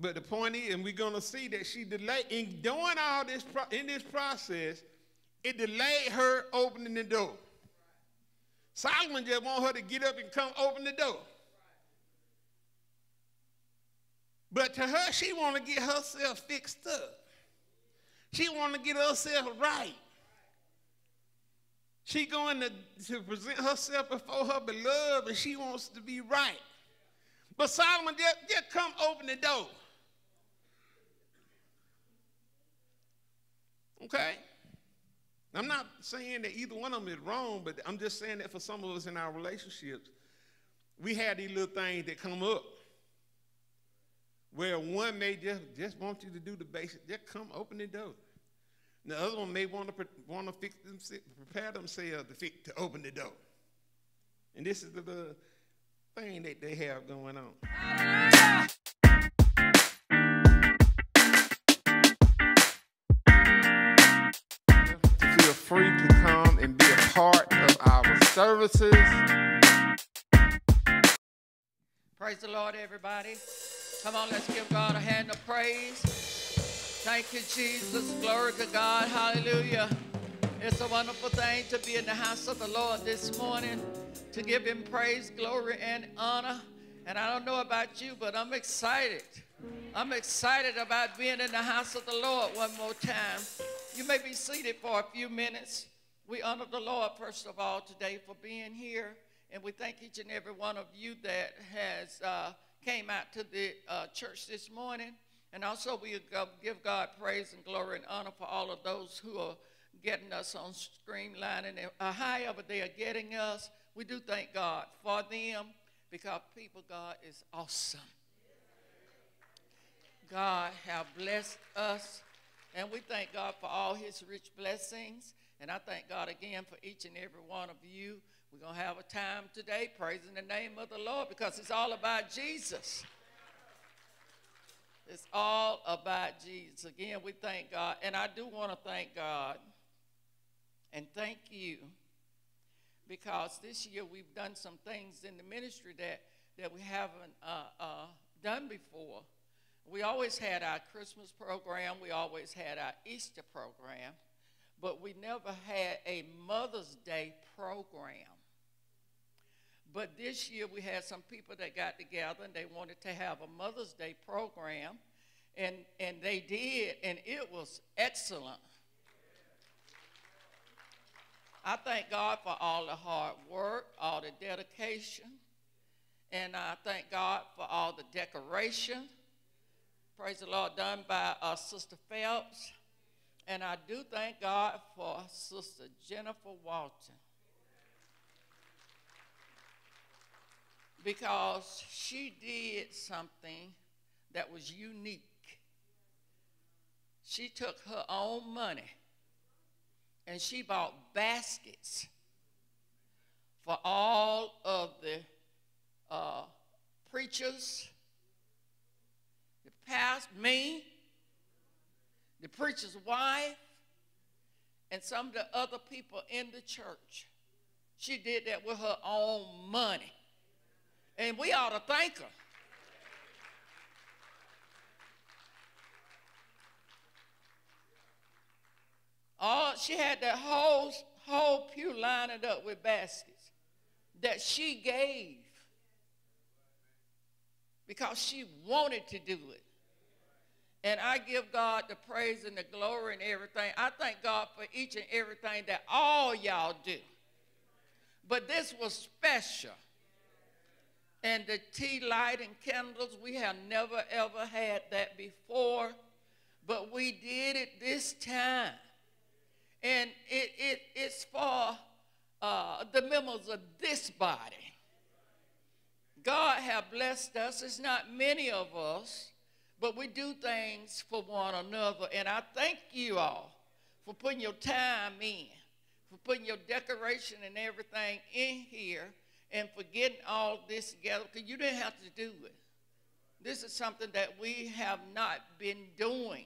But the point is, and we're going to see that she delayed, in doing all this, pro- in this process, it delayed her opening the door. Solomon just want her to get up and come open the door. But to her, she want to get herself fixed up. She want to get herself right. She going to, to present herself before her beloved, and she wants to be right. But Solomon just, just come open the door. Okay? I'm not saying that either one of them is wrong, but I'm just saying that for some of us in our relationships, we have these little things that come up where one may just, just want you to do the basic, just come open the door. The other one may want to want to fix them, prepare themselves to, fix, to open the door. And this is the, the thing that they have going on. Part of our services. Praise the Lord, everybody. Come on, let's give God a hand of praise. Thank you, Jesus. Glory to God. Hallelujah. It's a wonderful thing to be in the house of the Lord this morning, to give him praise, glory, and honor. And I don't know about you, but I'm excited. I'm excited about being in the house of the Lord one more time. You may be seated for a few minutes. We honor the Lord, first of all, today for being here. And we thank each and every one of you that has uh, came out to the uh, church this morning. And also we give God praise and glory and honor for all of those who are getting us on Streamline and uh, however they are getting us. We do thank God for them because people, God is awesome. God have blessed us, and we thank God for all his rich blessings. And I thank God again for each and every one of you. We're going to have a time today praising the name of the Lord because it's all about Jesus. It's all about Jesus. Again, we thank God. And I do want to thank God and thank you because this year we've done some things in the ministry that, that we haven't uh, uh, done before. We always had our Christmas program, we always had our Easter program, but we never had a Mother's Day program. But this year we had some people that got together and they wanted to have a Mother's Day program, and, and they did, and it was excellent. I thank God for all the hard work, all the dedication, and I thank God for all the decoration. Praise the Lord, done by uh, Sister Phelps. And I do thank God for Sister Jennifer Walton. Because she did something that was unique. She took her own money and she bought baskets for all of the uh, preachers, the past, me, the preacher's wife, and some of the other people in the church. She did that with her own money. And we ought to thank her. All she had that whole whole pew lined up with baskets that she gave because she wanted to do it. And I give God the praise and the glory and everything. I thank God for each and everything that all y'all do. But this was special. And the tea light and candles, we have never ever had that before, but we did it this time. And it, it, it's for uh, the members of this body. God have blessed us. It's not many of us, but we do things for one another. And I thank you all for putting your time in, for putting your decoration and everything in here, and for getting all this together, because you didn't have to do it. This is something that we have not been doing.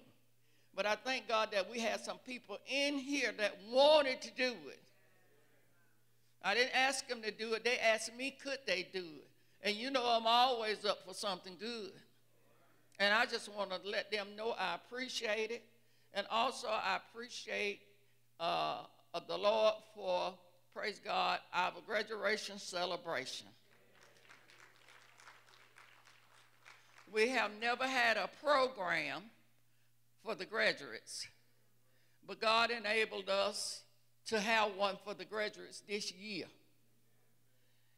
But I thank God that we had some people in here that wanted to do it. I didn't ask them to do it. They asked me, could they do it? And you know, I'm always up for something good. And I just want to let them know I appreciate it. And also, I appreciate uh, the Lord for, praise God, our graduation celebration. We have never had a program for the graduates, but God enabled us to have one for the graduates this year.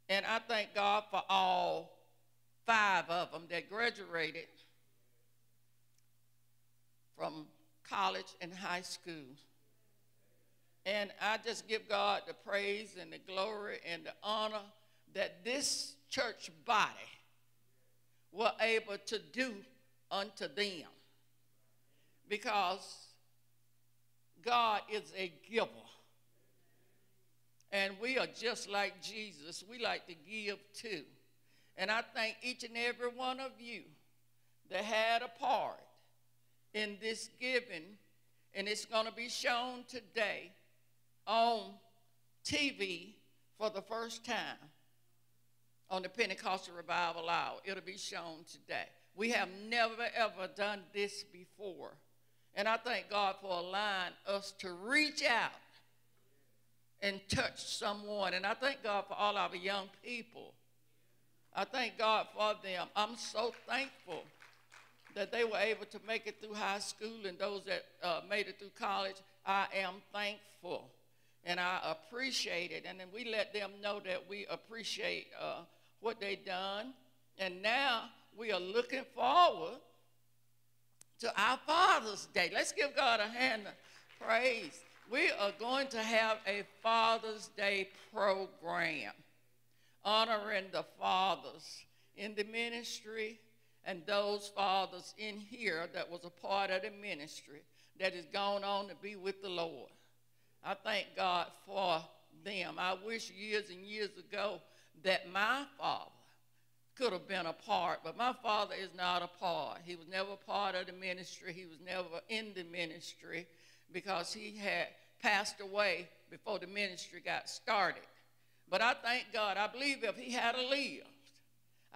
And I thank God for all five of them that graduated from college and high school. And I just give God the praise and the glory and the honor that this church body were able to do unto them. Because God is a giver. And we are just like Jesus. We like to give too. And I thank each and every one of you that had a part in this giving. And it's going to be shown today on TV for the first time on the Pentecostal Revival Hour. It'll be shown today. We have never, ever done this before. And I thank God for allowing us to reach out and touch someone. And I thank God for all our young people. I thank God for them. I'm so thankful that they were able to make it through high school and those that uh, made it through college. I am thankful and I appreciate it. And then we let them know that we appreciate uh, what they've done. And now we are looking forward to our Father's Day. Let's give God a hand of praise. We are going to have a Father's Day program honoring the fathers in the ministry and those fathers in here that was a part of the ministry that has gone on to be with the Lord. I thank God for them. I wish years and years ago that my father could have been a part, but my father is not a part. He was never part of the ministry. He was never in the ministry because he had passed away before the ministry got started. But I thank God. I believe if he had a lived,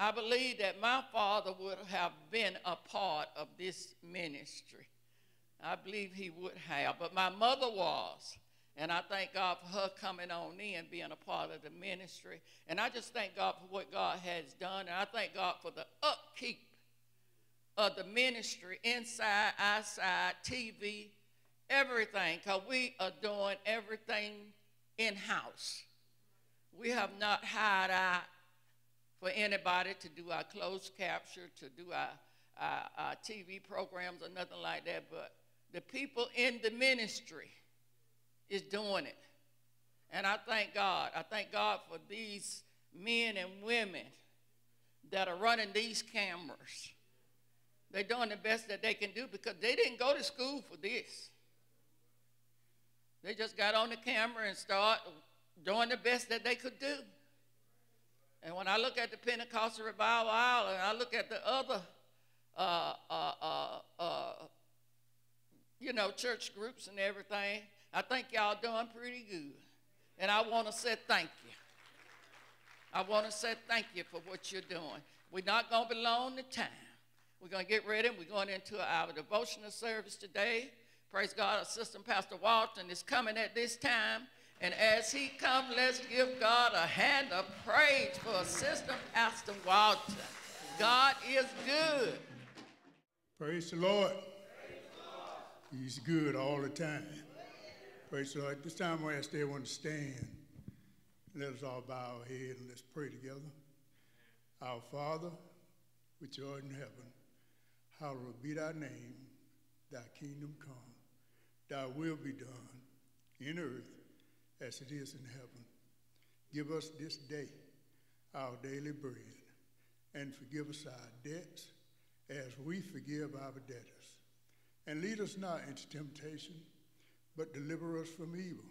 I believe that my father would have been a part of this ministry. I believe he would have. But my mother was. And I thank God for her coming on in, being a part of the ministry. And I just thank God for what God has done. And I thank God for the upkeep of the ministry inside, outside, TV, everything. Because we are doing everything in house. We have not hired out for anybody to do our closed capture, to do our, our, our TV programs or nothing like that. But the people in the ministry, is doing it. And I thank God. I thank God for these men and women that are running these cameras. They're doing the best that they can do because they didn't go to school for this. They just got on the camera and start doing the best that they could do. And when I look at the Pentecostal Revival Island, and I look at the other, uh, uh, uh, uh, you know, church groups and everything, I think y'all doing pretty good. And I want to say thank you. I want to say thank you for what you're doing. We're not going to be long the time. We're going to get ready. We're going into our devotional service today. Praise God, Assistant Pastor Walton is coming at this time. And as he comes, let's give God a hand of praise for Assistant Pastor Walton. God is good. Praise the Lord. He's good all the time. Praise the Lord. This time, I ask everyone to stand. Let us all bow our head and let's pray together. Our Father, which art in heaven, hallowed be thy name. Thy kingdom come. Thy will be done in earth as it is in heaven. Give us this day our daily bread, and forgive us our debts as we forgive our debtors. And lead us not into temptation but deliver us from evil.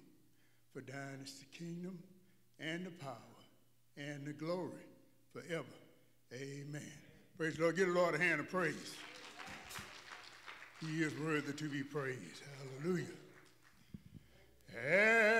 For thine is the kingdom and the power and the glory forever. Amen. Praise the Lord. Give the Lord a hand of praise. He is worthy to be praised. Hallelujah. As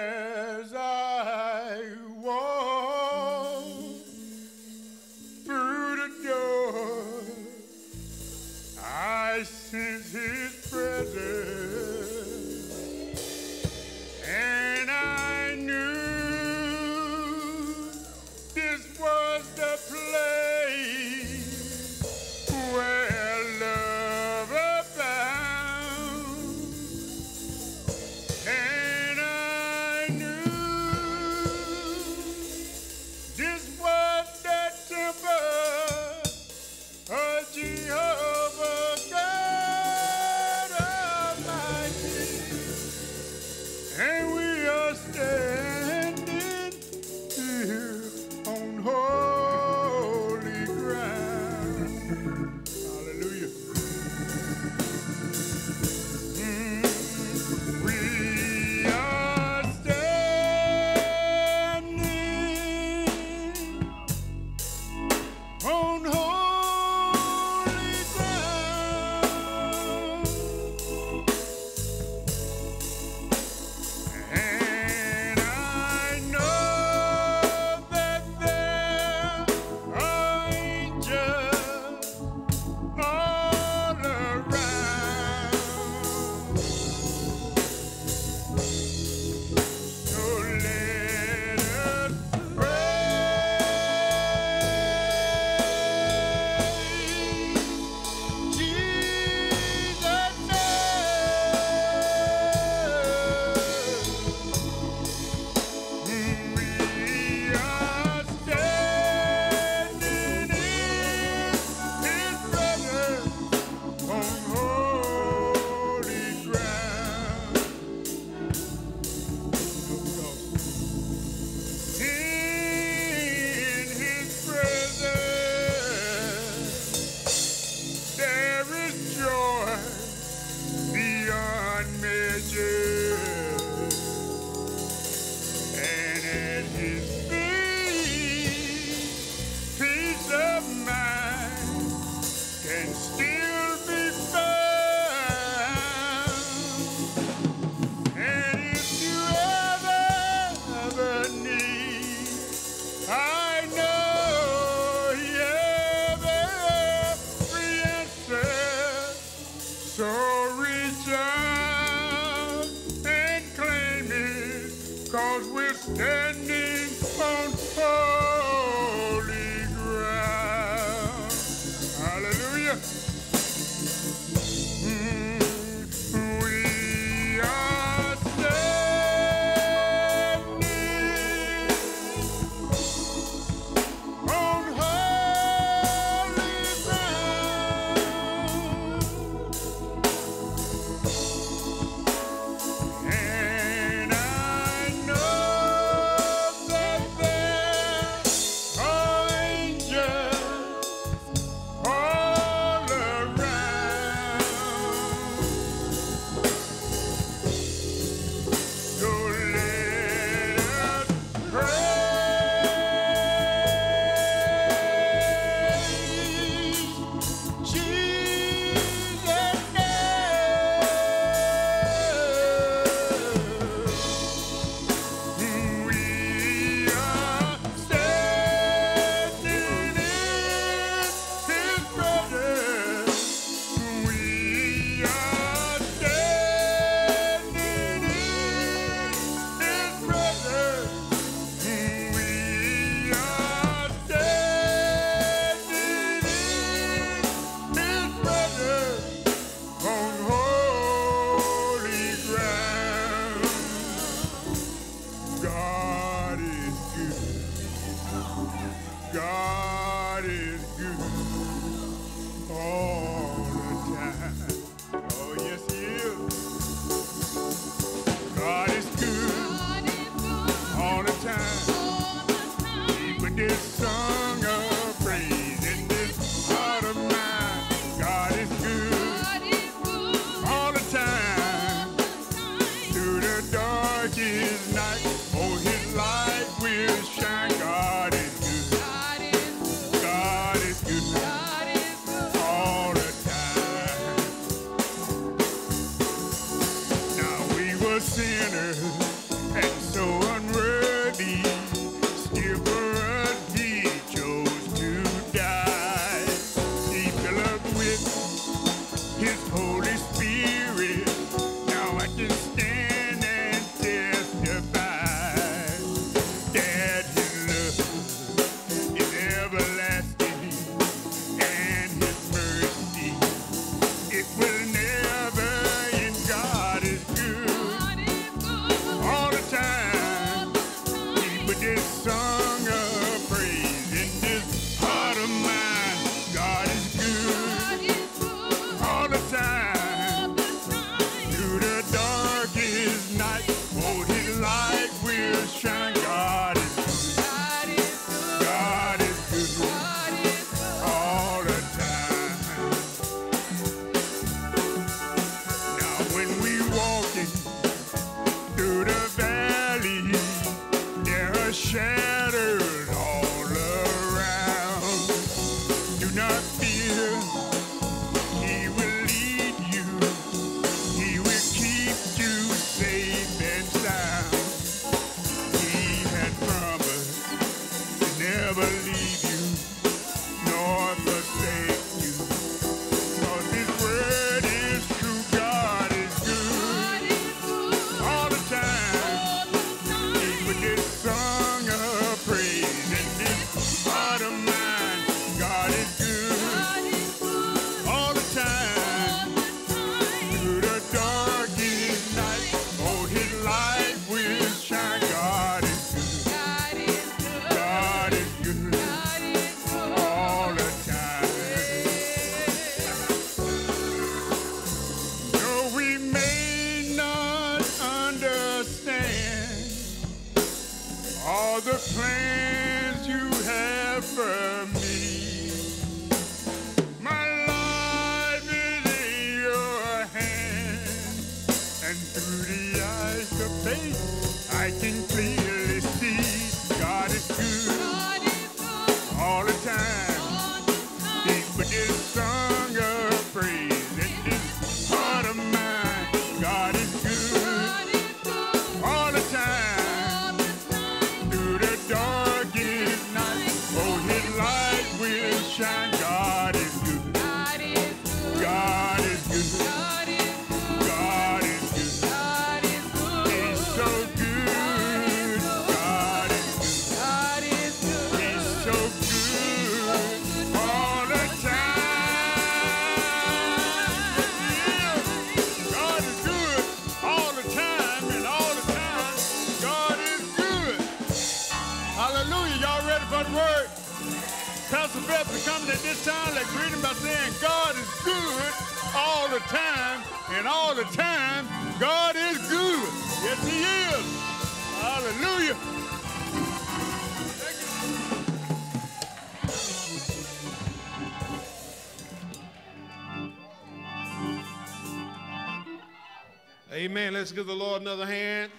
Another hand.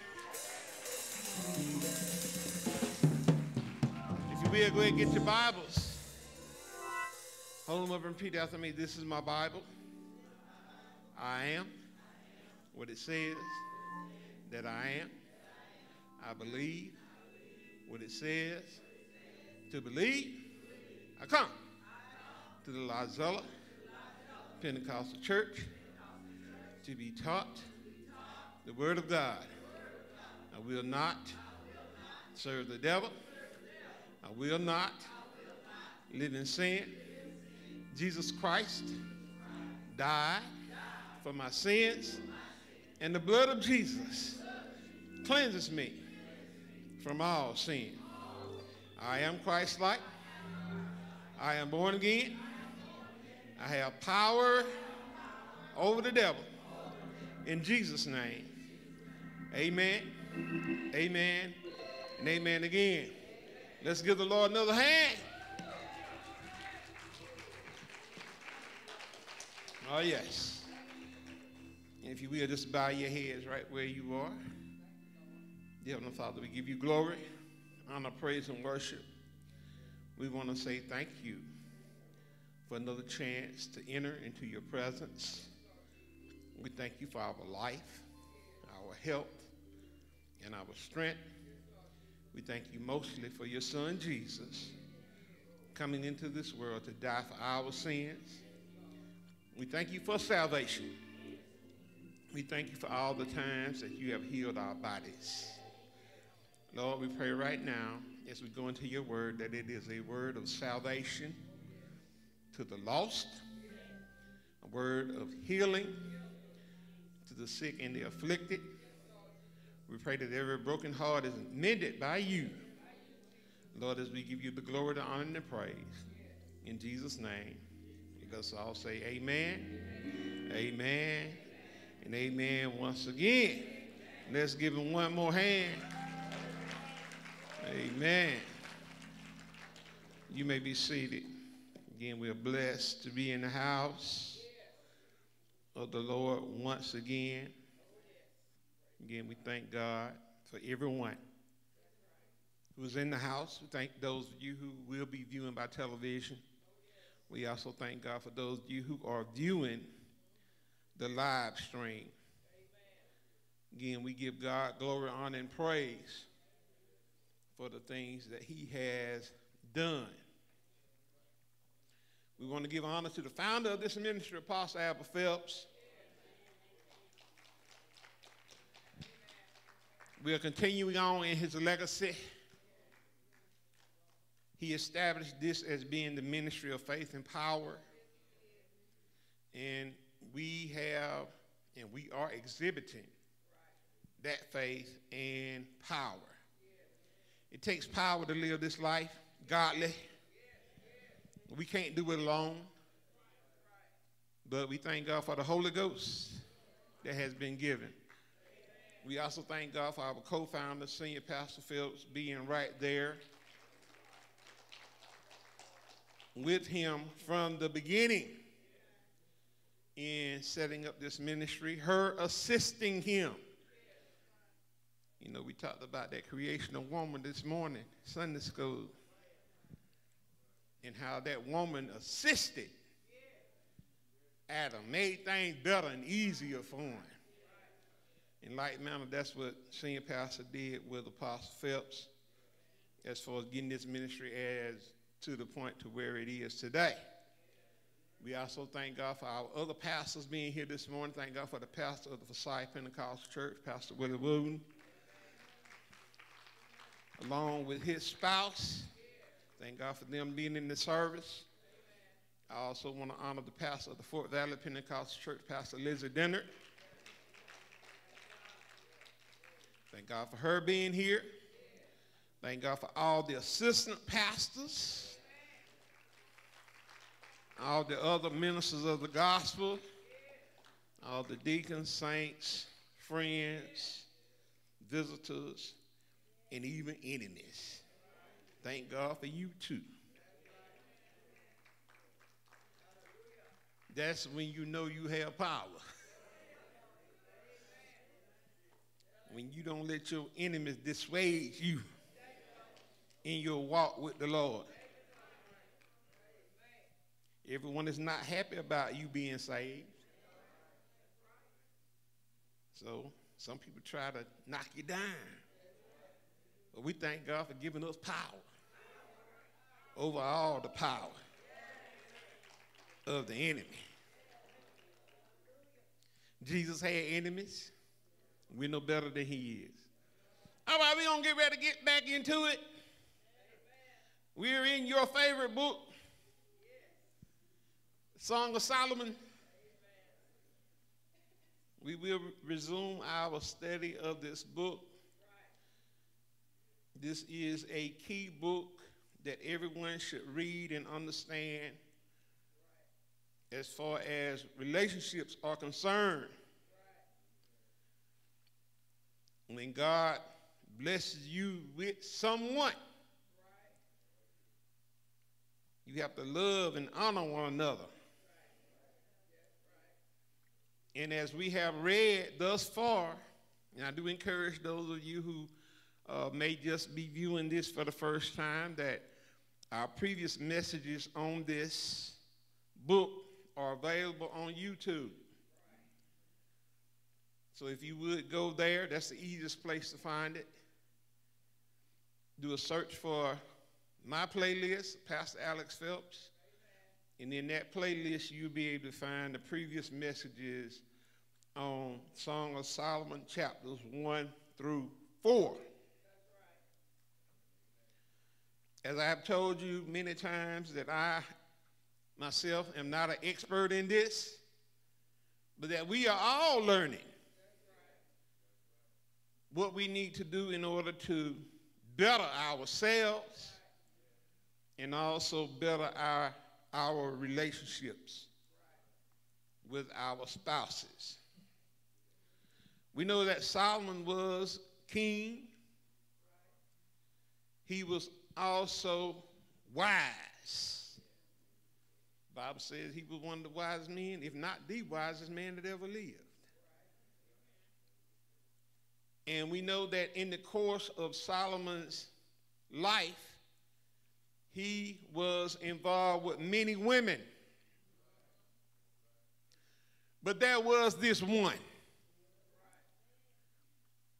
If you will, go ahead and get your Bibles. Hold them up and repeat after me. This is my Bible. I am what it says that I am. I believe what it says to believe. I come to the Lizella Pentecostal Church to be taught the Word of God. I will not serve the devil. I will not live in sin. Jesus Christ died for my sins, and the blood of Jesus cleanses me from all sin. I am Christ like. I am born again. I have power over the devil. In Jesus' name. Amen. Amen. And amen again. Let's give the Lord another hand. Oh, yes. And if you will, just bow your heads right where you are. Dear Heavenly Father, we give you glory, honor, praise, and worship. We want to say thank you for another chance to enter into your presence. We thank you for our life, our health, and our strength. We thank you mostly for your son Jesus coming into this world to die for our sins. We thank you for salvation. We thank you for all the times that you have healed our bodies. Lord, we pray right now as we go into your word that it is a word of salvation to the lost, a word of healing to the sick and the afflicted. We pray that every broken heart is mended by you. Lord, as we give you the glory, the honor, and the praise. In Jesus' name. Let us all say amen, amen, and amen once again. Let's give him one more hand. Amen. You may be seated. Again, we are blessed to be in the house of the Lord once again. Again, we thank God for everyone who's in the house. We thank those of you who will be viewing by television. We also thank God for those of you who are viewing the live stream. Again, we give God glory, honor, and praise for the things that he has done. We want to give honor to the founder of this ministry, Apostle Albert Phelps. We are continuing on in his legacy. He established this as being the ministry of faith and power. And we have, and we are exhibiting that faith and power. It takes power to live this life godly. We can't do it alone. But we thank God for the Holy Ghost that has been given. We also thank God for our co founder, Senior Pastor Phelps, being right there with him from the beginning in setting up this ministry, her assisting him you know, we talked about that creation of woman this morning, Sunday school, and how that woman assisted Adam, made things better and easier for him. In like manner, that's what Senior Pastor did with Apostle Phelps as far as getting this ministry as to the point to where it is today. We also thank God for our other pastors being here this morning. Thank God for the pastor of the Forsyth Pentecostal Church, Pastor Willie Wooden along with his spouse. Thank God for them being in the service. I also want to honor the pastor of the Fort Valley Pentecostal Church, Pastor Lizzie Dennert. Thank God for her being here. Thank God for all the assistant pastors, all the other ministers of the gospel, all the deacons, saints, friends, visitors, and even enemies. Thank God for you too. That's when you know you have power. When you don't let your enemies dissuade you in your walk with the Lord. Everyone is not happy about you being saved. So some people try to knock you down. But we thank God for giving us power over all the power of the enemy. Jesus had enemies. We're no better than he is. All right, we're going to get ready to get back into it. We're in your favorite book, Song of Solomon. We will resume our study of this book this is a key book that everyone should read and understand as far as relationships are concerned. When God blesses you with someone, you have to love and honor one another. And as we have read thus far, and I do encourage those of you who uh, may just be viewing this for the first time, that our previous messages on this book are available on YouTube. So if you would go there, that's the easiest place to find it. Do a search for my playlist, Pastor Alex Phelps, And in that playlist, you'll be able to find the previous messages on Song of Solomon chapters 1 through 4. As I have told you many times that I myself am not an expert in this, but that we are all learning what we need to do in order to better ourselves and also better our, our relationships with our spouses. We know that Solomon was king. He was also wise. Bible says he was one of the wisest men, if not the wisest man that ever lived. And we know that in the course of Solomon's life, he was involved with many women. But there was this one,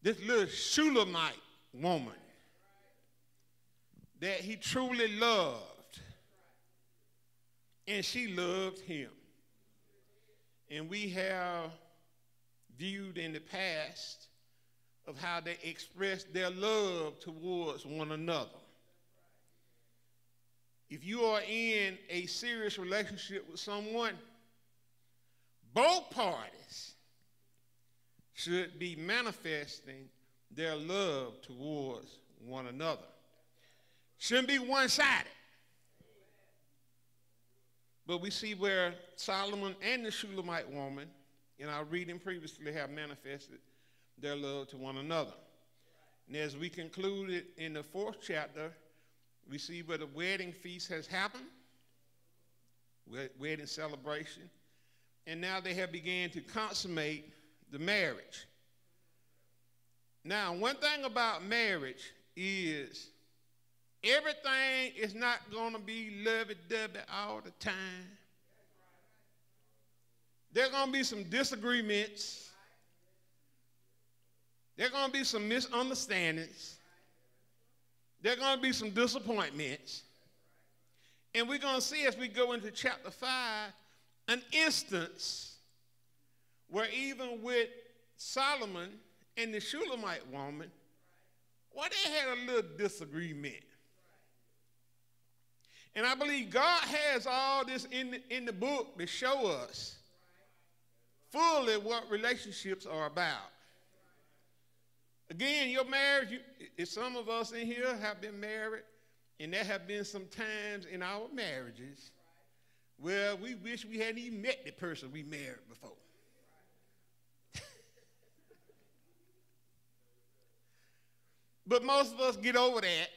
this little Shulamite woman that he truly loved, and she loved him. And we have viewed in the past of how they expressed their love towards one another. If you are in a serious relationship with someone, both parties should be manifesting their love towards one another. Shouldn't be one sided. But we see where Solomon and the Shulamite woman, in our reading previously, have manifested their love to one another. And as we concluded in the fourth chapter, we see where the wedding feast has happened, wedding celebration, and now they have began to consummate the marriage. Now, one thing about marriage is everything is not going to be lovey-dovey all the time. There are going to be some disagreements. There are going to be some misunderstandings. There are going to be some disappointments. And we're going to see as we go into chapter 5 an instance where even with Solomon and the Shulamite woman, well, they had a little disagreement. And I believe God has all this in the, in the book to show us fully what relationships are about. Again, your marriage, you, some of us in here have been married, and there have been some times in our marriages where we wish we hadn't even met the person we married before. but most of us get over that.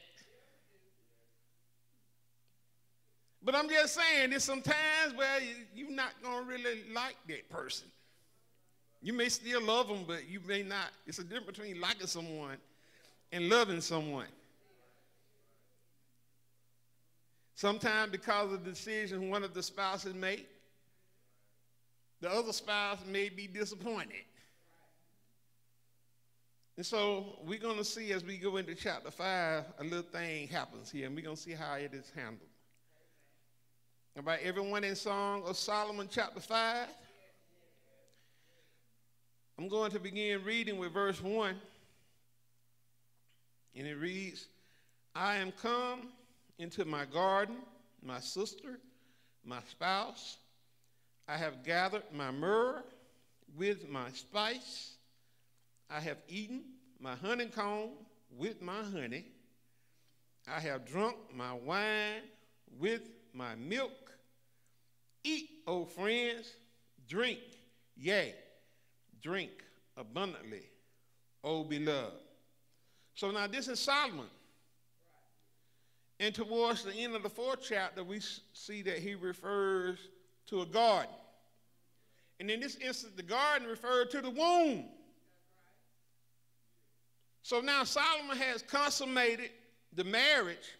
But I'm just saying, there's some times where you're not going to really like that person. You may still love them, but you may not. It's a difference between liking someone and loving someone. Sometimes, because of the decision one of the spouses made, the other spouse may be disappointed. And so we're going to see as we go into chapter 5, a little thing happens here, and we're going to see how it is handled. About everyone in Song of Solomon, chapter 5. I'm going to begin reading with verse 1. And it reads I am come into my garden, my sister, my spouse. I have gathered my myrrh with my spice. I have eaten my honeycomb with my honey. I have drunk my wine with my milk. Eat, O friends, drink, yea, drink abundantly, O beloved. So now this is Solomon. And towards the end of the fourth chapter, we see that he refers to a garden. And in this instance, the garden referred to the womb. So now Solomon has consummated the marriage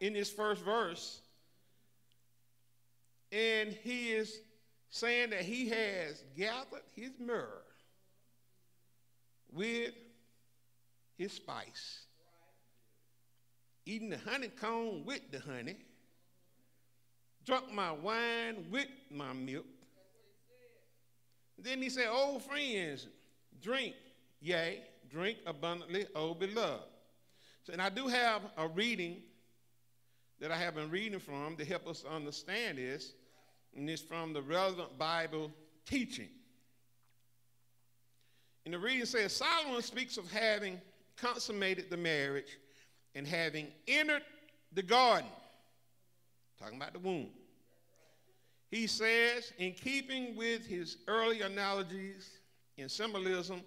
in this first verse. And he is saying that he has gathered his myrrh with his spice, eating the honeycomb with the honey, drunk my wine with my milk. Then he said, Old friends, drink, yea, drink abundantly, O beloved. So, and I do have a reading that I have been reading from to help us understand this, and it's from the relevant Bible teaching. And the reading says Solomon speaks of having consummated the marriage and having entered the garden, talking about the womb. He says, in keeping with his early analogies and symbolism,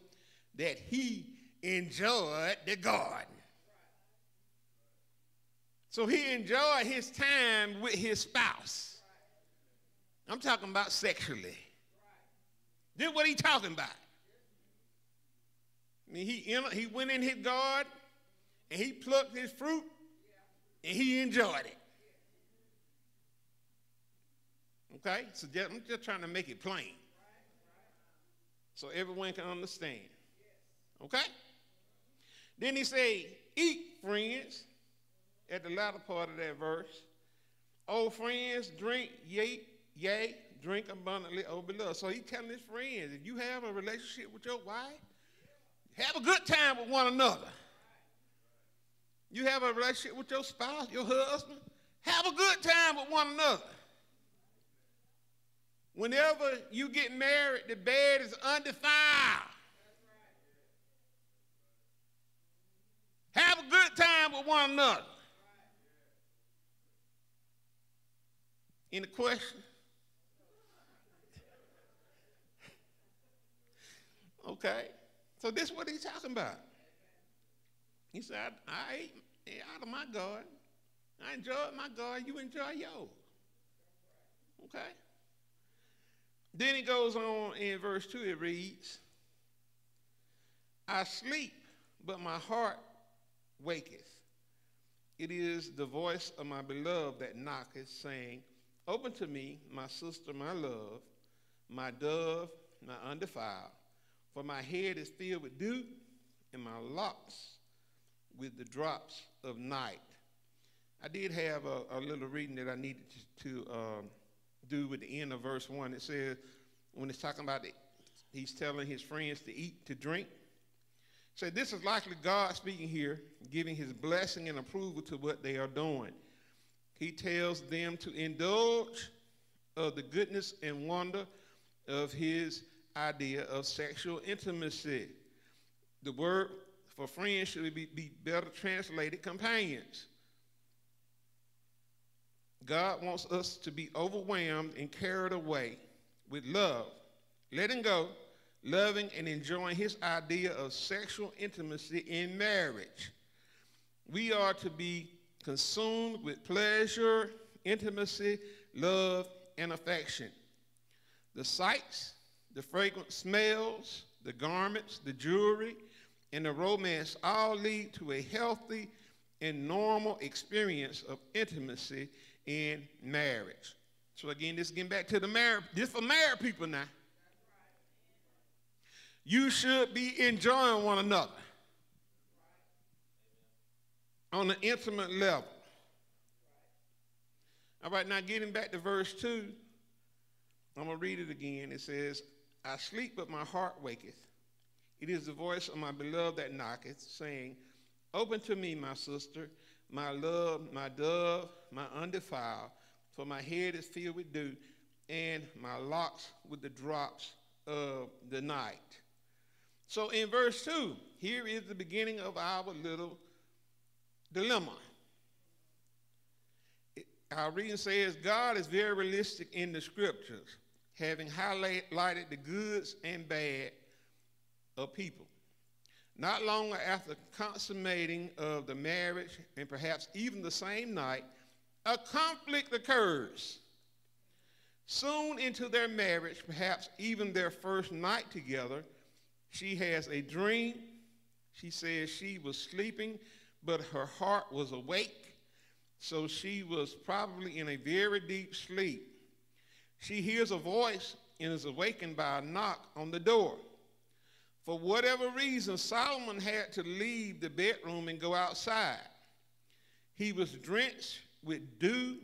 that he enjoyed the garden. So he enjoyed his time with his spouse. I'm talking about sexually. This what he talking about. I mean, he, he went in his garden and he plucked his fruit and he enjoyed it. Okay? So just, I'm just trying to make it plain so everyone can understand. Okay? Then he say, eat, friends, at the latter part of that verse. Oh, friends, drink, yea, yea, drink abundantly, oh, beloved. So he telling his friends, if you have a relationship with your wife, have a good time with one another. You have a relationship with your spouse, your husband, have a good time with one another. Whenever you get married, the bed is undefiled. Have a good time with one another. Any question? Okay. So this is what he's talking about. He said, I, ate out of my garden. I enjoyed my garden. You enjoy yours. Okay? Then he goes on in verse 2, it reads, I sleep, but my heart waketh. It is the voice of my beloved that knocketh, saying, Open to me, my sister, my love, my dove, my undefiled. For my head is filled with dew, and my locks with the drops of night. I did have a, a little reading that I needed to, to um, do with the end of verse 1. It says, when it's talking about it, he's telling his friends to eat, to drink. So this is likely God speaking here, giving his blessing and approval to what they are doing. He tells them to indulge of the goodness and wonder of his idea of sexual intimacy. The word for friends should be, be better translated companions. God wants us to be overwhelmed and carried away with love, letting go, loving, and enjoying his idea of sexual intimacy in marriage. We are to be consumed with pleasure, intimacy, love, and affection. The sights, the fragrant smells, the garments, the jewelry, and the romance all lead to a healthy and normal experience of intimacy in marriage. So again, this is getting back to the marriage. This for married people now. You should be enjoying one another on an intimate level. All right, now getting back to verse 2, I'm going to read it again. It says, I sleep, but my heart waketh. It is the voice of my beloved that knocketh, saying, Open to me, my sister, my love, my dove, my undefiled, for my head is filled with dew, and my locks with the drops of the night. So in verse 2, here is the beginning of our little dilemma. Our reading says God is very realistic in the scriptures, having highlighted the goods and bad of people. Not long after consummating of the marriage, and perhaps even the same night, a conflict occurs. Soon into their marriage, perhaps even their first night together, she has a dream. She says she was sleeping, but her heart was awake. So she was probably in a very deep sleep. She hears a voice and is awakened by a knock on the door. For whatever reason, Solomon had to leave the bedroom and go outside. He was drenched with dew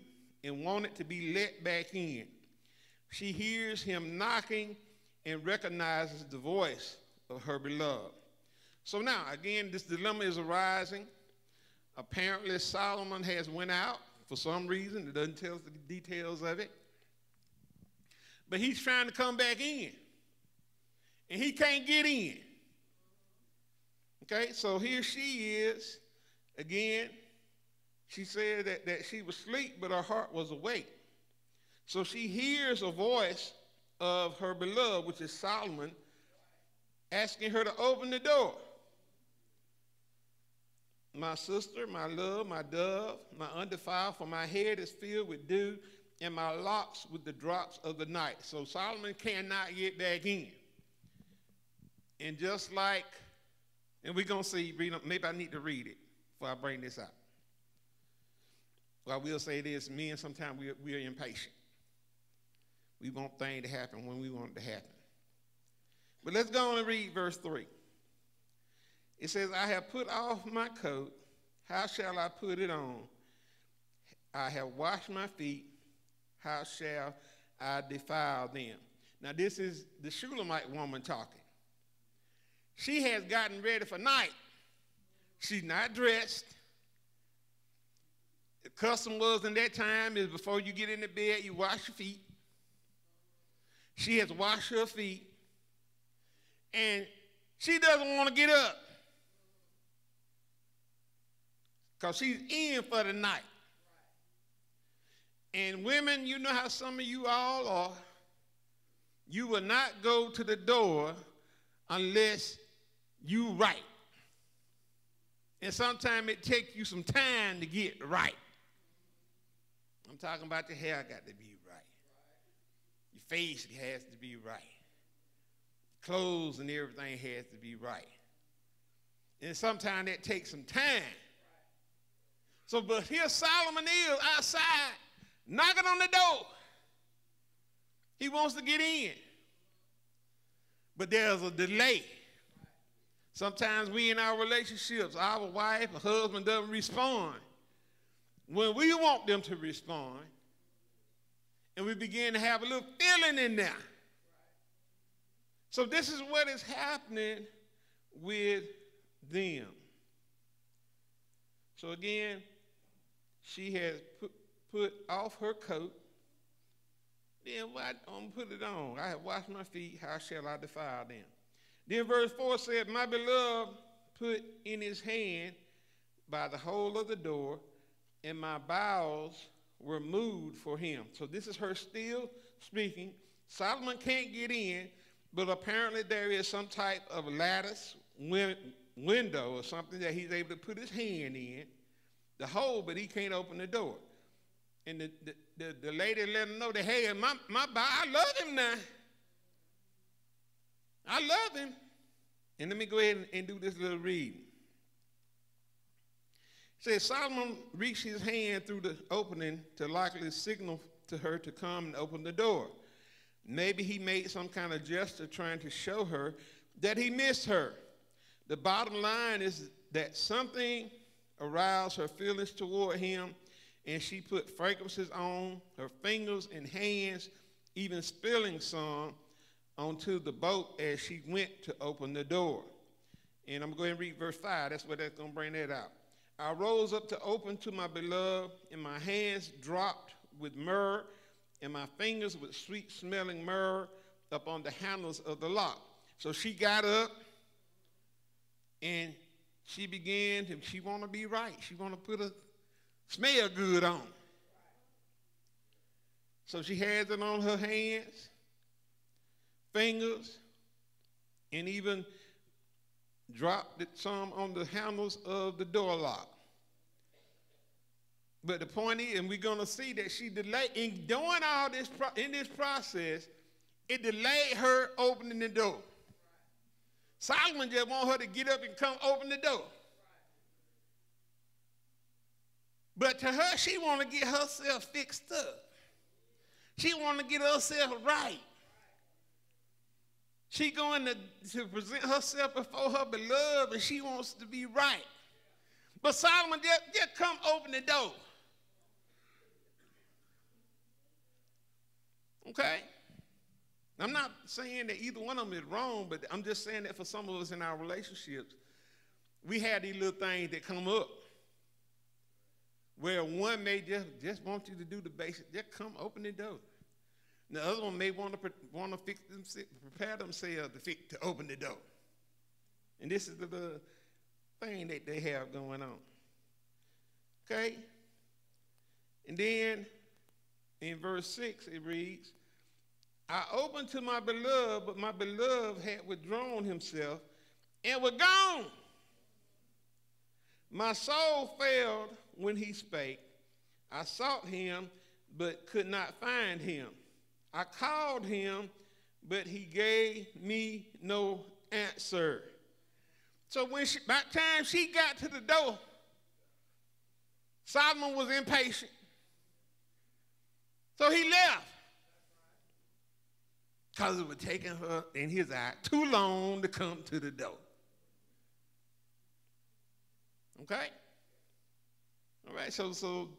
and wanted to be let back in. She hears him knocking and recognizes the voice of her beloved. So now, again, this dilemma is arising. Apparently, Solomon has went out for some reason. It doesn't tell us the details of it. But he's trying to come back in. And he can't get in. Okay, so here she is. Again, she said that, that she was asleep, but her heart was awake. So she hears a voice of her beloved, which is Solomon, asking her to open the door. My sister, my love, my dove, my undefiled, for my head is filled with dew, and my locks with the drops of the night. So Solomon cannot get back in. And just like, and we're going to see, maybe I need to read it before I bring this up. Well, I will say this men, sometimes we we are impatient. We want things to happen when we want it to happen. But let's go on and read verse 3. It says, I have put off my coat. How shall I put it on? I have washed my feet. How shall I defile them? Now, this is the Shulamite woman talking. She has gotten ready for night. She's not dressed. The custom was in that time is before you get into bed, you wash your feet. She has washed her feet. And she doesn't want to get up. Because she's in for the night. And women, you know how some of you all are. You will not go to the door unless you right. And sometimes it takes you some time to get right. I'm talking about the hair got to be right. Your face has to be right. Clothes and everything has to be right. And sometimes that takes some time. So, but here Solomon is outside knocking on the door. He wants to get in. But there's a delay. Sometimes we in our relationships, our wife or husband doesn't respond when we want them to respond. And we begin to have a little feeling in there. So this is what is happening with them. So again, she has put, put off her coat. Then why don't put it on? I have washed my feet. How shall I defile them? Then verse 4 said, My beloved put in his hand by the hole of the door, and my bowels were moved for him. So this is her still speaking. Solomon can't get in, but apparently there is some type of lattice win- window or something that he's able to put his hand in, the hole, but he can't open the door. And the, the, the, the lady let him know that, hey, my, my, I love him now. I love him. And let me go ahead and, and do this little reading. It says Solomon reached his hand through the opening to likely signal to her to come and open the door. Maybe he made some kind of gesture trying to show her that he missed her. The bottom line is that something aroused her feelings toward him, and she put fragrances on her fingers and hands, even spilling some onto the boat as she went to open the door. And I'm going to read verse 5. That's what that's going to bring that out. I rose up to open to my beloved, and my hands dropped with myrrh, and my fingers with sweet smelling myrrh upon the handles of the lock. So she got up and she began to, she want to be right. She want to put a smell good on. So she has it on her hands fingers and even dropped it some on the handles of the door lock. But the point is, and we're going to see that she delayed in doing all this in this process, it delayed her opening the door. Solomon just want her to get up and come open the door. But to her, she want to get herself fixed up. She want to get herself right. She going to, to present herself before her beloved and she wants to be right. But Solomon just, just come open the door. Okay? I'm not saying that either one of them is wrong, but I'm just saying that for some of us in our relationships, we have these little things that come up where one may just, just want you to do the basic, just come open the door. The other one may want to want to fix them, prepare themselves to, fix, to open the door. And this is the, the thing that they have going on. Okay? And then in verse 6, it reads, I opened to my beloved, but my beloved had withdrawn himself and was gone. My soul failed when he spake. I sought him, but could not find him. I called him, but he gave me no answer. So when she, by the time she got to the door, Solomon was impatient. So he left. Because it was taking her, in his eye, too long to come to the door. Okay? All right, so so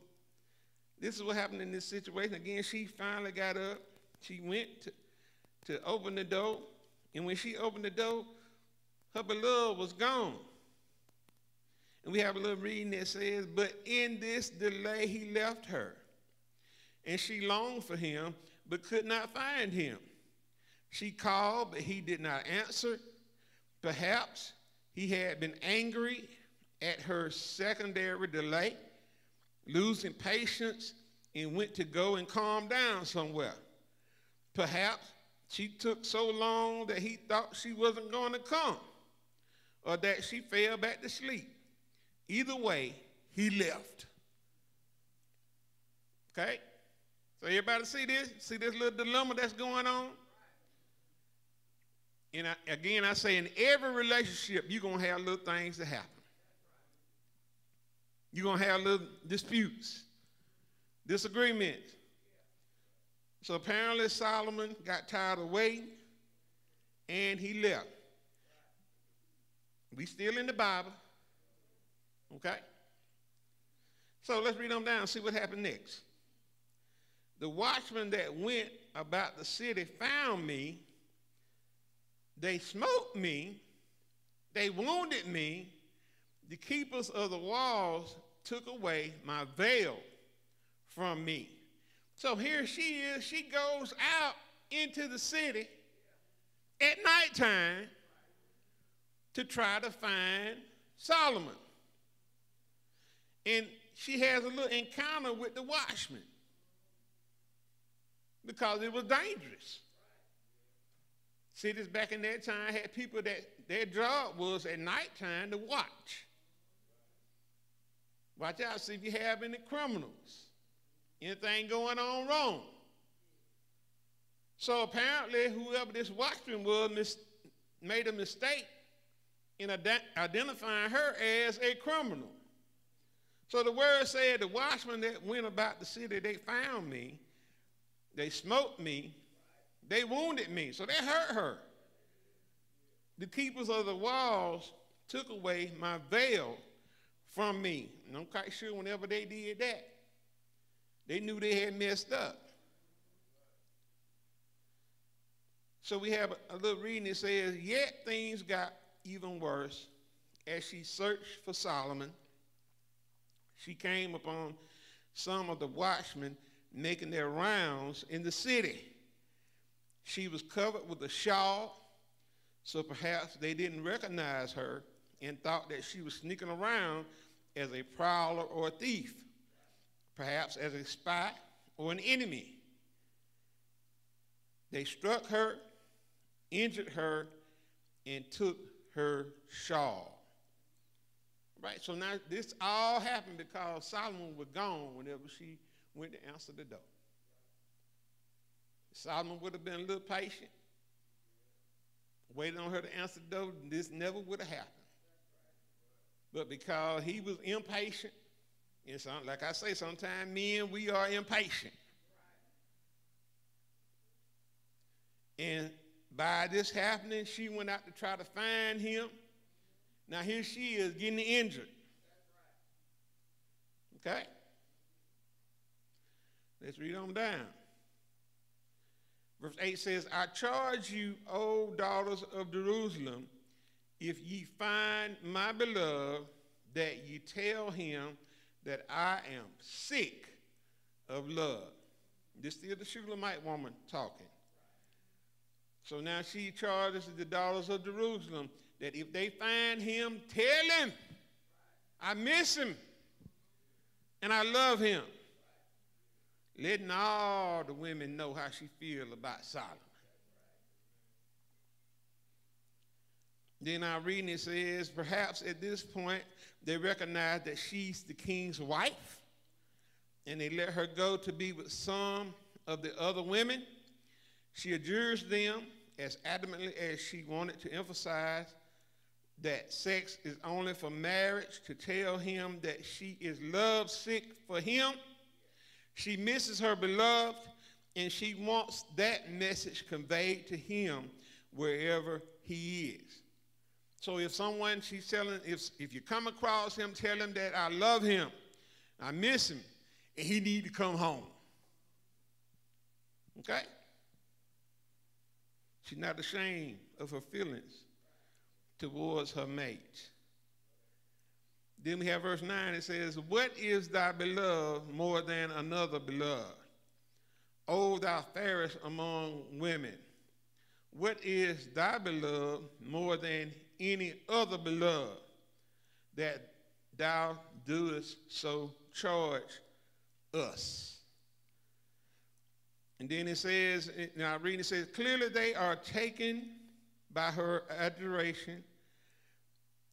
this is what happened in this situation. Again, she finally got up. She went to, to open the door. And when she opened the door, her beloved was gone. And we have a little reading that says, But in this delay he left her. And she longed for him, but could not find him. She called, but he did not answer. Perhaps he had been angry at her secondary delay, losing patience, and went to go and calm down somewhere. Perhaps she took so long that he thought she wasn't going to come, or that she fell back to sleep. Either way, he left. Okay? So everybody see this? See this little dilemma that's going on? And I, again, I say in every relationship, you're going to have little things that happen. You're going to have little disputes, disagreements. So apparently Solomon got tired of waiting and he left. We still in the Bible. Okay? So let's read on down and see what happened next. The watchmen that went about the city found me they smote me, they wounded me. The keepers of the walls took away my veil from me. So here she is. She goes out into the city at nighttime to try to find Solomon. And she has a little encounter with the watchman because it was dangerous. Cities back in that time had people that their job was at nighttime to watch. Watch out, see if you have any criminals, anything going on wrong. So apparently, whoever this watchman was mis- made a mistake in identifying her as a criminal. So the word said the watchmen that went about the city, they found me, they smote me, they wounded me, so they hurt her. The keepers of the walls took away my veil from me. And I'm quite sure whenever they did that, they knew they had messed up. So we have a, little reading that says, Yet things got even worse as she searched for Solomon. She came upon some of the watchmen making their rounds in the city. She was covered with a shawl, so perhaps they didn't recognize her and thought that she was sneaking around as a prowler or a thief, perhaps as a spy or an enemy. They struck her, injured her, and took her shawl. Right, so now this all happened because Solomon was gone whenever she went to answer the door. Solomon would have been a little patient, waited on her to answer the door, this never would have happened. But because he was impatient, and so, like I say, sometimes men, we are impatient. And by this happening, she went out to try to find him. Now here she is getting injured. Okay? Let's read on down. Verse 8 says, I charge you, O daughters of Jerusalem, if ye find my beloved, that ye tell him that I am sick of love. This is the Shulamite woman talking. So now she charges the daughters of Jerusalem that if they find him, tell him, I miss him and I love him. Letting all the women know how she feel about Solomon. Then reading it says, perhaps at this point they recognize that she's the king's wife, and they let her go to be with some of the other women. She adjures them as adamantly as she wanted to emphasize that sex is only for marriage, to tell him that she is lovesick for him. She misses her beloved, and she wants that message conveyed to him wherever he is. So if someone she's telling, if, if you come across him, tell him that I love him, I miss him, and he need to come home. Okay? She's not ashamed of her feelings towards her mate. Then we have verse 9. It says, What is thy beloved more than another beloved? O thou fairest among women. What is thy beloved more than any other beloved that thou doest so charge us? And then it says, now reading it says, clearly they are taken by her adoration,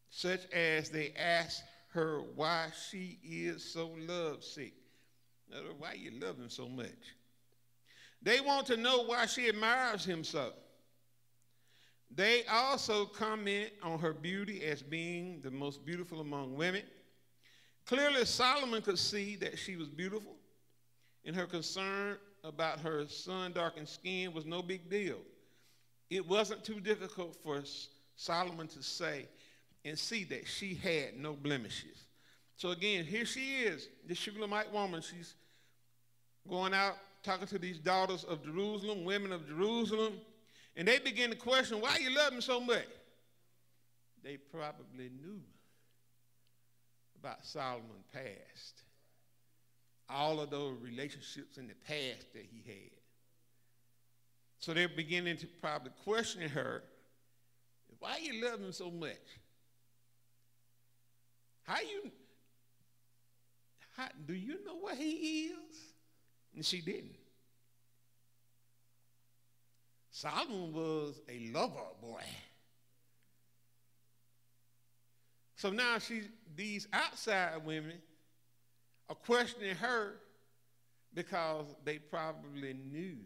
such as they ask her why she is so lovesick. Why you love him so much? They want to know why she admires him so. They also comment on her beauty as being the most beautiful among women. Clearly, Solomon could see that she was beautiful, and her concern about her sun darkened skin was no big deal. It wasn't too difficult for Solomon to say and see that she had no blemishes. So again, here she is, the Shulamite woman. She's going out talking to these daughters of Jerusalem, women of Jerusalem, and they begin to question, why you love him so much? They probably knew about Solomon's past. All of those relationships in the past that he had. So they're beginning to probably question her, why you love him so much? How you, how, do you know what he is? And she didn't. Solomon was a lover boy. So now she, these outside women are questioning her because they probably knew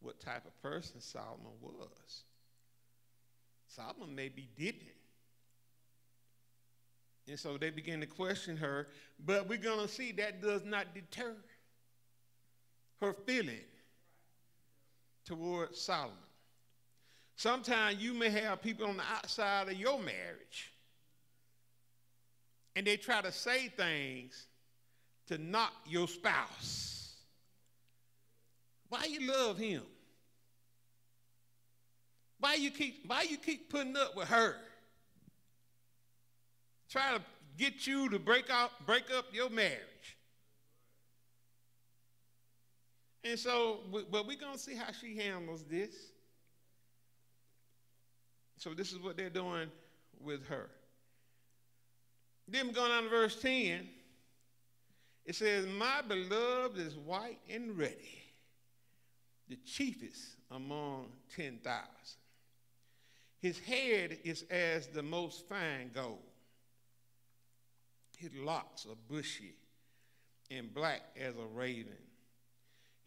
what type of person Solomon was. Solomon maybe didn't. And so they begin to question her, but we're going to see that does not deter her feeling toward Solomon. Sometimes you may have people on the outside of your marriage, and they try to say things to knock your spouse. Why you love him? Why you keep why you keep putting up with her? Try to get you to break out break up your marriage. And so, but we're going to see how she handles this. So, this is what they're doing with her. Then, going on to verse 10, it says, My beloved is white and ready, the chiefest among 10,000. His head is as the most fine gold. His locks are bushy and black as a raven.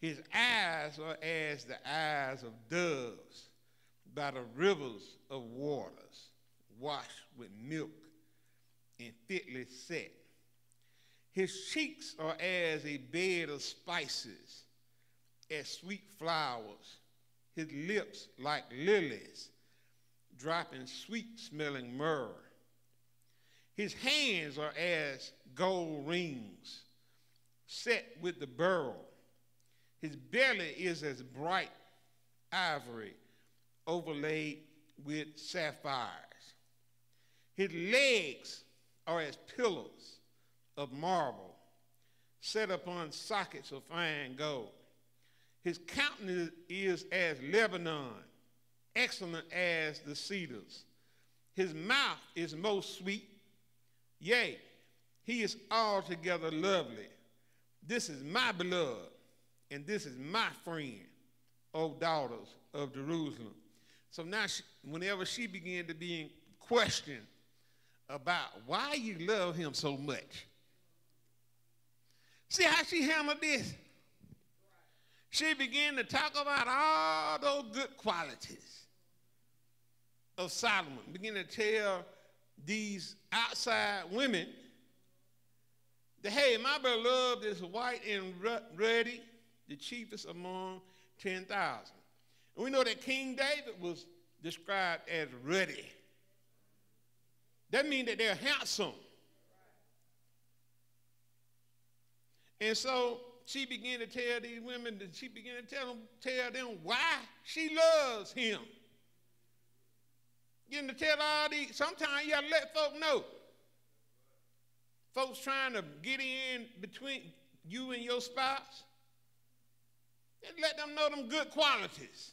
His eyes are as the eyes of doves by the rivers of waters, washed with milk and fitly set. His cheeks are as a bed of spices, as sweet flowers. His lips like lilies, dropping sweet smelling myrrh. His hands are as gold rings, set with the beryl his belly is as bright ivory overlaid with sapphires. His legs are as pillars of marble set upon sockets of fine gold. His countenance is as Lebanon, excellent as the cedars. His mouth is most sweet. Yea, he is altogether lovely. This is my beloved, and this is my friend, O daughters of Jerusalem. So now, she, whenever she began to be in question about why you love him so much, see how she handled this? She began to talk about all those good qualities of Solomon, begin to tell these outside women that, hey, my beloved is white and ruddy, the chiefest among 10,000. And we know that King David was described as ruddy. That means that they're handsome. And so she began to tell these women, that she began to tell them, tell them why she loves him. Getting to tell all these, sometimes you gotta let folk know. Folks trying to get in between you and your spouse. And let them know them good qualities.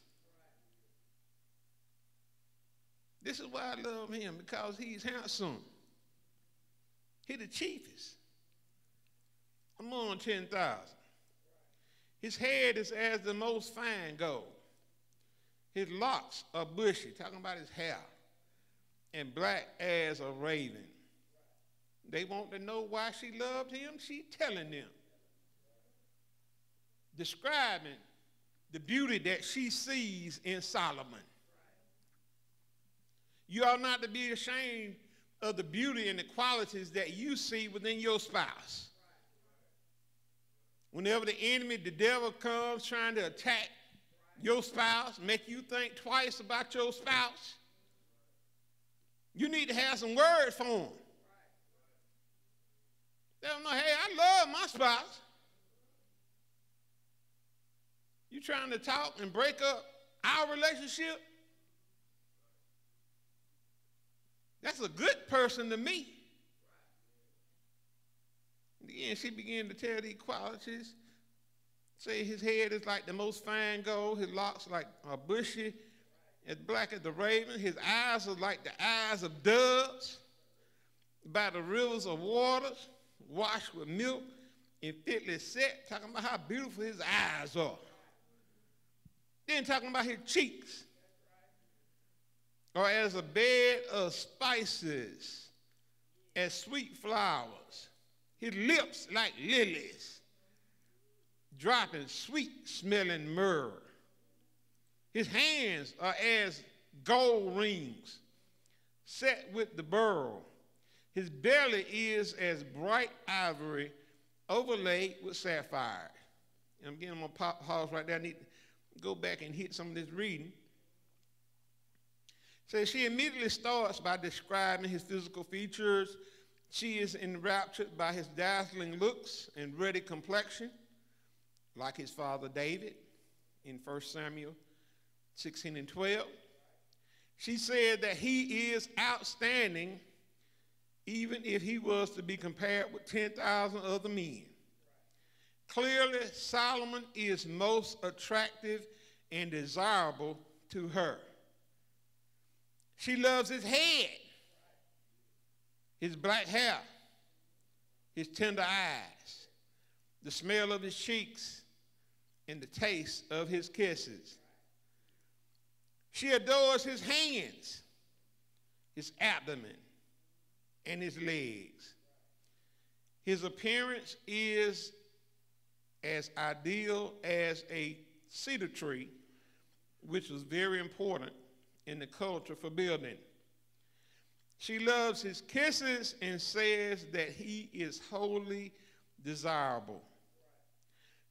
This is why I love him, because he's handsome. He the chiefest among 10,000. His head is as the most fine gold. His locks are bushy, talking about his hair, and black as a raven. They want to know why she loved him. She telling them, describing the beauty that she sees in Solomon. You are not to be ashamed of the beauty and the qualities that you see within your spouse. Whenever the enemy, the devil comes trying to attack your spouse, make you think twice about your spouse, you need to have some words for him. They don't know, hey, I love my spouse. You trying to talk and break up our relationship? That's a good person to me. Again, she began to tell these qualities. Say his head is like the most fine gold, his locks like are bushy, as black as the raven, his eyes are like the eyes of doves by the rivers of waters, washed with milk and fitly set, talking about how beautiful his eyes are. Then talking about his cheeks, or as a bed of spices, as sweet flowers his lips like lilies, dropping sweet smelling myrrh. His hands are as gold rings set with the beryl. His belly is as bright ivory overlaid with sapphire. And again, I'm to pause right there. I need go back and hit some of this reading. So she immediately starts by describing his physical features, she is enraptured by his dazzling looks and ruddy complexion, like his father David in 1 Samuel 16 and 12. She said that he is outstanding even if he was to be compared with 10,000 other men. Clearly, Solomon is most attractive and desirable to her. She loves his head his black hair, his tender eyes, the smell of his cheeks, and the taste of his kisses. She adores his hands, his abdomen, and his legs. His appearance is as ideal as a cedar tree, which was very important in the culture for building. She loves his kisses and says that he is wholly desirable.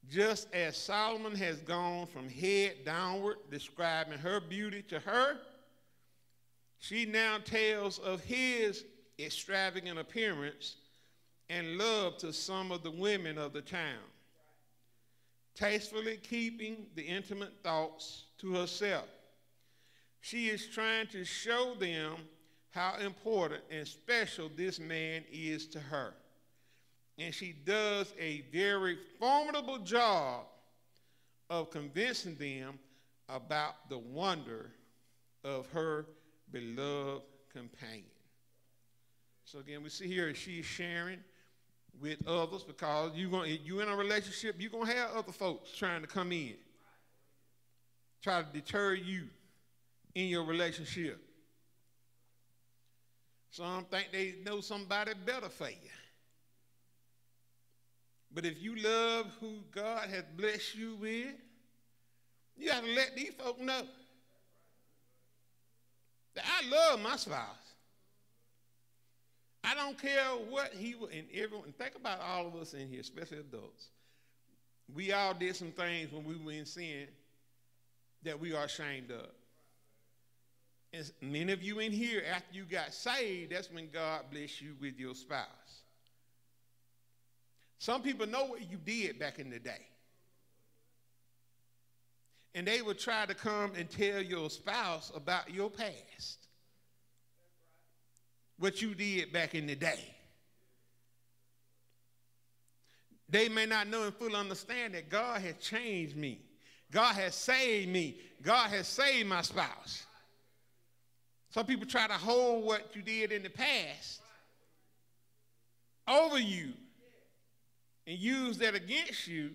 Just as Solomon has gone from head downward, describing her beauty to her, she now tells of his extravagant appearance and love to some of the women of the town, tastefully keeping the intimate thoughts to herself. She is trying to show them how important and special this man is to her. And she does a very formidable job of convincing them about the wonder of her beloved companion. So again, we see here she's sharing with others because you're going you in a relationship, you're gonna have other folks trying to come in, try to deter you in your relationship. Some think they know somebody better for you. But if you love who God has blessed you with, you got to let these folk know that I love my spouse. I don't care what he will, and everyone, think about all of us in here, especially adults. We all did some things when we were in sin that we are ashamed of. And many of you in here, after you got saved, that's when God blessed you with your spouse. Some people know what you did back in the day. And they would try to come and tell your spouse about your past. What you did back in the day. They may not know and fully understand that God has changed me. God has saved me. God has saved my spouse. Some people try to hold what you did in the past over you and use that against you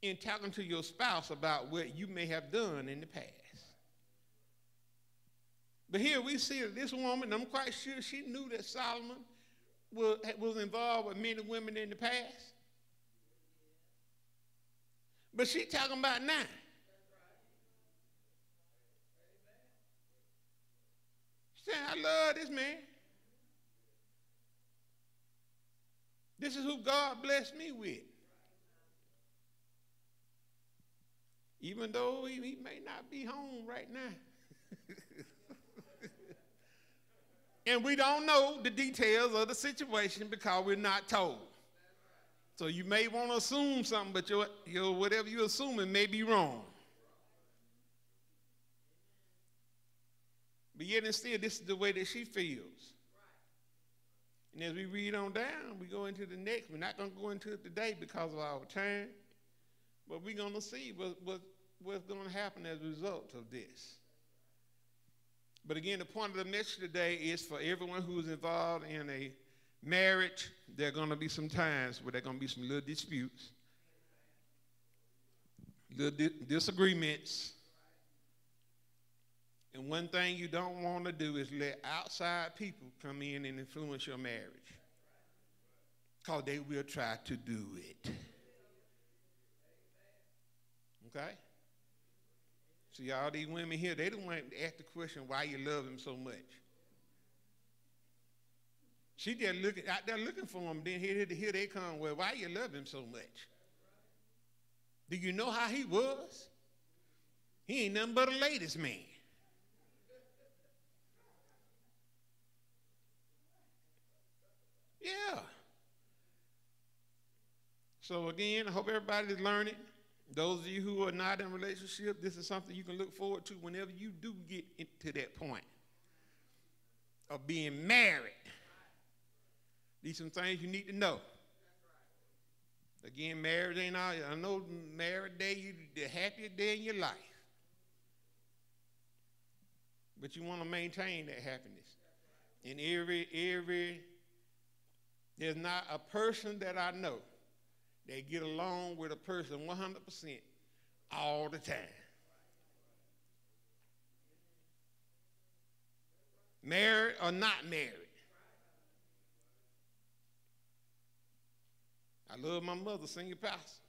in talking to your spouse about what you may have done in the past. But here we see that this woman, I'm quite sure she knew that Solomon was, was involved with many women in the past. But she talking about now. She said, I love this man. This is who God blessed me with. Even though he, he may not be home right now. and we don't know the details of the situation because we're not told. So you may want to assume something, but your, your whatever you're assuming may be wrong. But yet and still, this is the way that she feels. And as we read on down, we go into the next. We're not going to go into it today because of our time, but we're going to see what, what, what's going to happen as a result of this. But again, the point of the message today is for everyone who is involved in a marriage, there are going to be some times where there are going to be some little disputes, little di- disagreements. And one thing you don't want to do is let outside people come in and influence your marriage. Because they will try to do it. Okay? See, all these women here, they don't want to ask the question why you love him so much. She just looking out there looking for him. Then here, here they come. Well, why you love him so much? Do you know how he was? He ain't nothing but a ladies' man. Yeah. So again, I hope everybody's learning. Those of you who are not in relationship, this is something you can look forward to whenever you do get to that point of being married. These some things you need to know. Again, marriage ain't all. I know married day you the happiest day in your life, but you want to maintain that happiness. And every every, there's not a person that I know that get along with a person 100% all the time. Married or not married. I love my mother, senior pastor.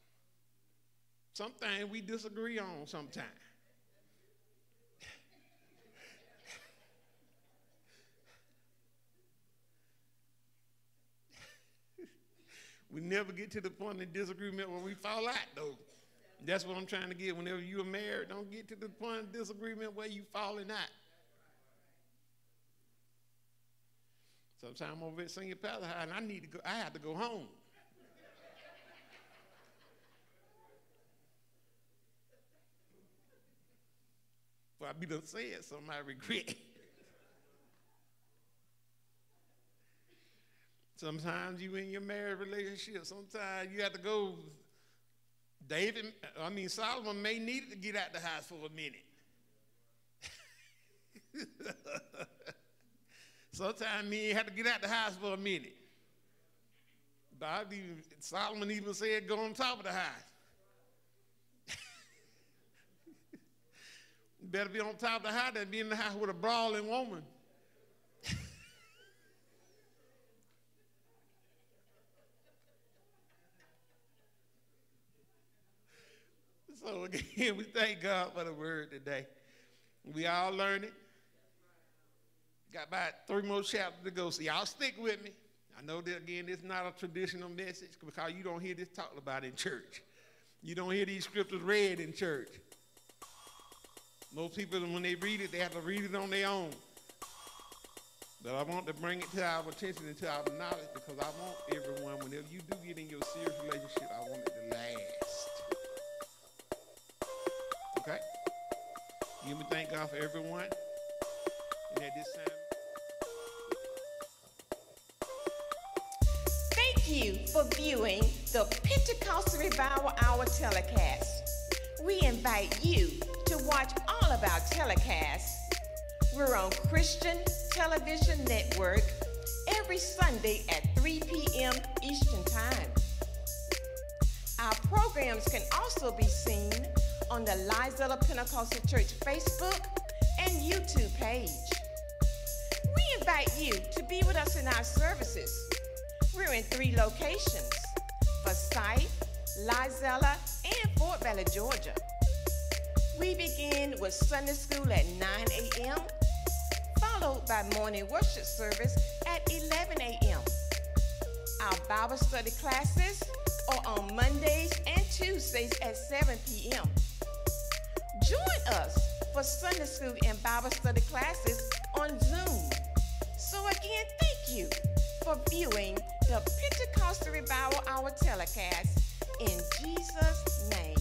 Something we disagree on sometimes. We never get to the point of disagreement where we fall out, though. That's what I'm trying to get. Whenever you're married, don't get to the point of disagreement where you falling out. Sometimes I'm over at senior pastor High, and I need to go. I have to go home. But I be done said something I regret. Sometimes you in your married relationship, sometimes you have to go. David, I mean Solomon may need to get out the house for a minute. sometimes me have to get out the house for a minute. Even, Solomon even said, go on top of the house. better be on top of the house than be in the house with a brawling woman. So again, we thank God for the word today. We all learn it. Got about three more chapters to go. So y'all stick with me. I know that again, it's not a traditional message because you don't hear this talked about in church. You don't hear these scriptures read in church. Most people, when they read it, they have to read it on their own. But I want to bring it to our attention and to our knowledge because I want everyone, whenever you do get in your serious relationship, I want it to last. Give me thank God for everyone. And at this time, Thank you for viewing the Pentecostal Revival Hour telecast. We invite you to watch all of our telecasts. We're on Christian Television Network every Sunday at 3 p.m. Eastern Time. Our programs can also be seen on the Lizella Pentecostal Church Facebook and YouTube page. We invite you to be with us in our services. We're in three locations Forsyth, Lizella, and Fort Valley, Georgia. We begin with Sunday school at 9 a.m., followed by morning worship service at 11 a.m. Our Bible study classes are on Mondays and Tuesdays at 7 p.m. Join us for Sunday school and Bible study classes on Zoom. So again, thank you for viewing the Pentecostal Revival Hour telecast in Jesus' name.